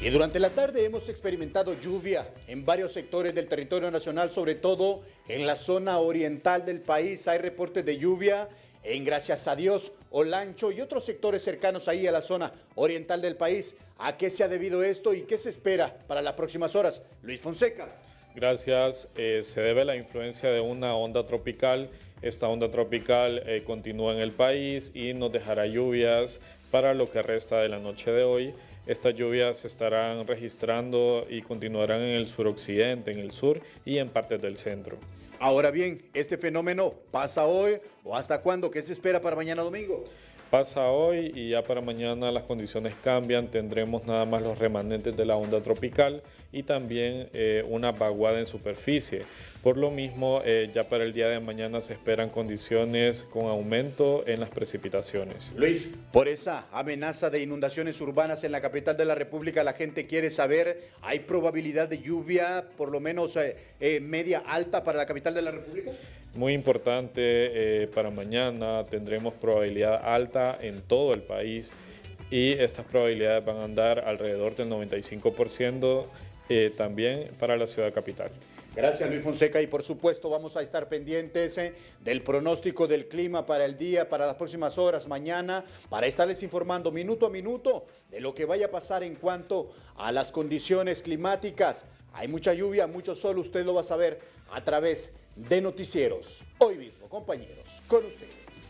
Y durante la tarde hemos experimentado lluvia en varios sectores del territorio nacional, sobre todo en la zona oriental del país. Hay reportes de lluvia en, gracias a Dios, Olancho y otros sectores cercanos ahí a la zona oriental del país. ¿A qué se ha debido esto y qué se espera para las próximas horas? Luis Fonseca. Gracias. Eh, se debe a la influencia de una onda tropical. Esta onda tropical eh, continúa en el país y nos dejará lluvias para lo que resta de la noche de hoy. Estas lluvias se estarán registrando y continuarán en el suroccidente, en el sur y en partes del centro. Ahora bien, ¿este fenómeno pasa hoy o hasta cuándo? ¿Qué se espera para mañana domingo? Pasa hoy y ya para mañana las condiciones cambian, tendremos nada más los remanentes de la onda tropical y también eh, una vaguada en superficie. Por lo mismo, eh, ya para el día de mañana se esperan condiciones con aumento en las precipitaciones. Luis, por esa amenaza de inundaciones urbanas en la capital de la República, la gente quiere saber, ¿hay probabilidad de lluvia por lo menos eh, media alta para la capital de la República? Muy importante, para mañana tendremos probabilidad alta en todo el país y estas probabilidades van a andar alrededor del 95% eh, también para la ciudad capital. Gracias Luis Fonseca y por supuesto vamos a estar pendientes eh, del pronóstico del clima para el día, para las próximas horas, mañana, para estarles informando minuto a minuto de lo que vaya a pasar en cuanto a las condiciones climáticas. Hay mucha lluvia, mucho sol, usted lo va a saber a través de noticieros. Hoy mismo, compañeros, con ustedes.